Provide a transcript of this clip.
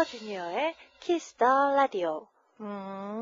슈퍼주니어의 키스 더 라디오. 음.